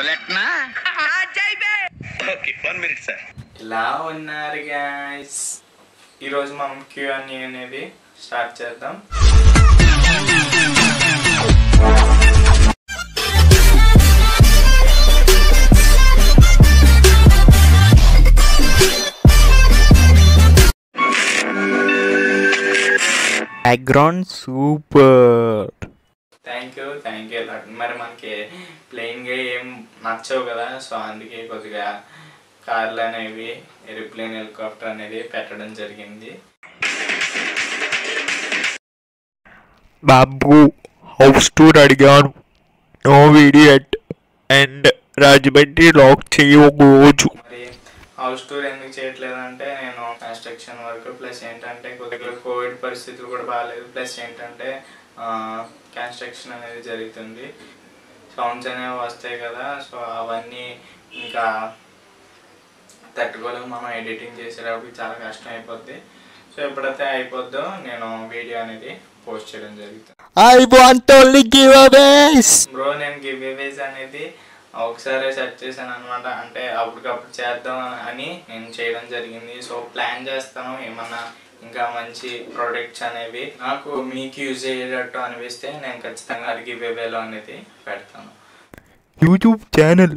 మొదలెట్నా okay one minute sir ఇలా ఉన్నారు guys ఈరోజు మనం క్యూఎన్ఏ అనేది స్టార్ట్ చేద్దాం background super thank you thank you మరి మనకి ప్లెయిన్గా ఏం నచ్చవు కదా సో అందుకే కొద్దిగా కార్లు అనేవి ఏరోప్లేన్ హెలికాప్టర్ అనేది పెట్టడం జరిగింది. బాబు హౌస్ టూర్ అడిగాను. నో వీడియట్ అండ్ రాజమండ్రి లాక్ చేయకూడదు మరి హౌస్ టూర్ ఎందుకు చేయట్లేదంటే నేను కన్స్ట్రక్షన్ వర్క్ ప్లస్ ఏంటంటే కొద్దిగా కోవిడ్ పరిస్థితులు కూడా బాగాలేదు. ప్లస్ ఏంటంటే కన్స్ట్రక్షన్ అనేది జరుగుతుంది. సౌండ్స్ అనేవి వస్తాయి కదా సో అవన్నీ ఇంకా తట్టుకోలేము. మనం ఎడిటింగ్ చేసేటప్పుడు చాలా కష్టం అయిపోద్ది. సో ఎప్పుడైతే అయిపోద్దో నేను వీడియో అనేది పోస్ట్ చేయడం జరుగుతుంది. I want only giveaways bro నేను గివ్ అవేస్ అనేది ఒకసారి సెర్చ్ చేశాను అనమాట అంటే అప్పటికప్పుడు చేద్దాం అని నేను చేయడం జరిగింది. సో ప్లాన్ చేస్తాను ఏమన్నా ఇంకా మంచి ప్రొడక్ట్స్ అనేవి నాకు మీకు యూజ్ అయ్యేటట్టు అనిపిస్తే నేను ఖచ్చితంగా అవేలో అనేది పెడతాను. యూట్యూబ్ ఛానల్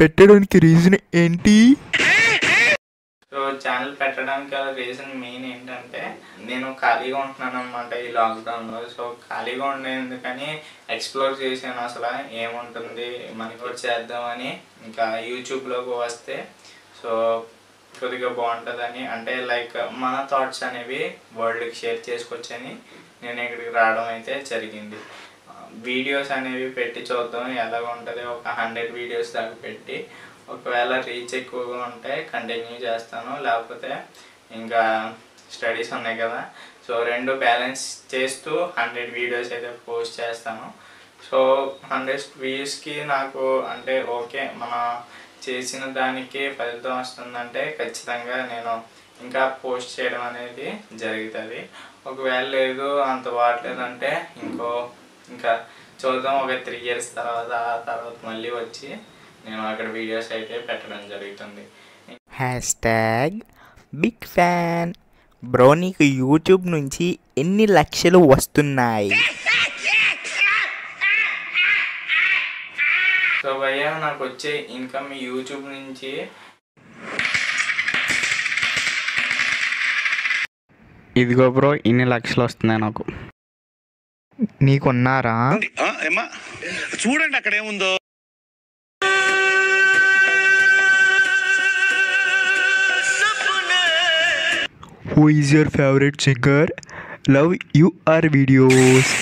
పెట్టడానికి రీజన్ ఏంటి? సో ఛానల్ పెట్టడానికి గల రీజన్ మెయిన్ ఏంటంటే నేను ఖాళీగా ఉంటున్నాను అనమాట ఈ లాక్డౌన్లో సో ఖాళీగా ఉండేందుకని ఎక్స్ప్లోర్ చేశాను. అసలు ఏముంటుంది? మనకి చేద్దామని ఇంకా యూట్యూబ్లోకి వస్తే సో కొద్దిగా బాగుంటుందని అంటే లైక్ మన థాట్స్ అనేవి వరల్డ్కి షేర్ చేసుకోవచ్చని నేను ఇక్కడికి రావడం అయితే జరిగింది. వీడియోస్ అనేవి పెట్టి చూద్దాం ఎలా ఉంటుంది ఒక హండ్రెడ్ వీడియోస్ దాకా పెట్టి ఒకవేళ రీచ్ ఎక్కువగా ఉంటే కంటిన్యూ చేస్తాను. లేకపోతే ఇంకా స్టడీస్ ఉన్నాయి కదా సో రెండు బ్యాలెన్స్ చేస్తూ హండ్రెడ్ వీడియోస్ అయితే పోస్ట్ చేస్తాను. సో హండ్రెడ్ వ్యూస్కి నాకు అంటే ఓకే మన చేసిన దానికి ఫలితం వస్తుందంటే ఖచ్చితంగా నేను ఇంకా పోస్ట్ చేయడం అనేది జరుగుతుంది. ఒకవేళ లేదు అంత వాడలేదంటే ఇంకో ఇంకా చూద్దాం ఒక త్రీ ఇయర్స్ తర్వాత ఆ తర్వాత మళ్ళీ వచ్చి నేను అక్కడ వీడియోస్ అయితే పెట్టడం జరుగుతుంది. Hash tag big fan bro నీకు యూట్యూబ్ నుంచి ఎన్ని లక్షలు వస్తున్నాయి? సో భయ్య నాకు వచ్చే ఇన్కమ్ యూట్యూబ్ నుంచి. ఇదిగో బ్రో ఇన్ని లక్షలు వస్తున్నాయి నాకు. నీకున్నారా? చూడండి అక్కడ ఏముందో. Who is your favourite singer love you are videos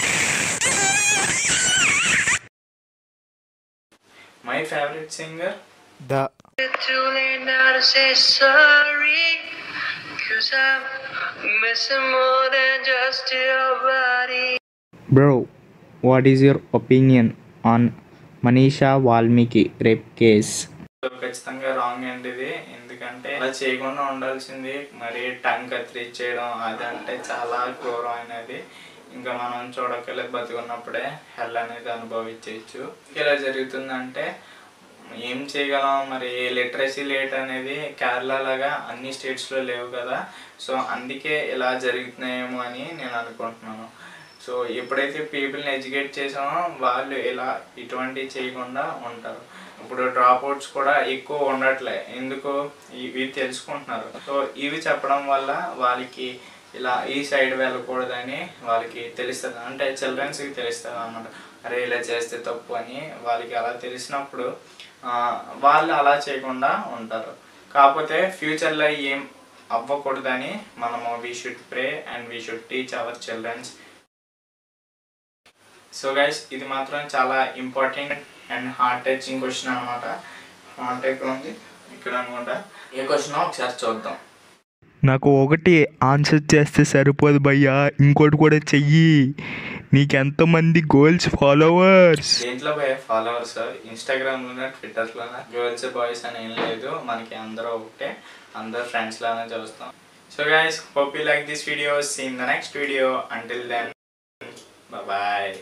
my favourite singer the too late now to say sorry. Cause I'm missing more than just your body. Bro what is your opinion on Manisha Valmiki rape case so ఖచ్చితంగా wrong అండి ఇది ఎందుకంటే అలా చేయకుండా ఉండాల్సింది మరి tongue కత్తిరించేయడం అదంటే చాలా ఘోరమైనది ఇంకా మనం చూడక్కర్లేదు బతికున్నప్పుడే హెల్ అనేది అనుభవించవచ్చు. ఇలా జరుగుతుందంటే ఏం చేయగలం? మరి లిటరసీ రేట్ అనేది కేరళ లాగా అన్ని స్టేట్స్లో లేవు కదా. సో అందుకే ఇలా జరుగుతున్నాయేమో అని నేను అనుకుంటున్నాను. సో ఎప్పుడైతే పీపుల్ని ఎడ్యుకేట్ చేసామో వాళ్ళు ఇలా ఇటువంటివి చేయకుండా ఉంటారు. ఇప్పుడు డ్రాప్ అవుట్స్ కూడా ఎక్కువ ఉండట్లే. ఎందుకు? ఇవి తెలుసుకుంటున్నారు. సో ఇవి చెప్పడం వల్ల వాళ్ళకి ఇలా ఈ సైడ్ వెళ్ళకూడదని వాళ్ళకి తెలుస్తుంది. అంటే చిల్డ్రన్స్కి తెలుస్తుంది అనమాట అరే ఇలా చేస్తే తప్పు అని వాళ్ళకి అలా తెలిసినప్పుడు వాళ్ళు అలా చేయకుండా ఉంటారు. కాకపోతే ఫ్యూచర్లో ఏం అవ్వకూడదని మనము we should pray and we should teach our childrens so guys ఇది మాత్రం చాలా important and heart touching question అనమాట హార్ట్ ఎక్కడ ఉంది. ఇక్కడ అనుకుంటా. ఏ క్వశ్చన్ ఒకసారి చూద్దాం. నాకు ఒకటి ఆన్సర్ చేస్తే సరిపోదు భయ్యా. ఇంకోటి కూడా చెయ్యి. నీకెంతమంది గోల్స్ ఫాలోవర్స్? దేంట్లో భయ ఫాలోవర్స్? ఇన్స్టాగ్రామ్లోనే ట్విట్టర్లోనే? గర్ల్స్ బాయ్స్ అని ఏం లేదు. మనకి అందరూ ఒకటే. అందరు ఫ్రెండ్స్ లానే చూస్తాం. So guys hope you like this video seen the next video until then bye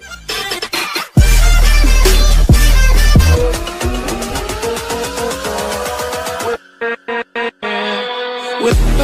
with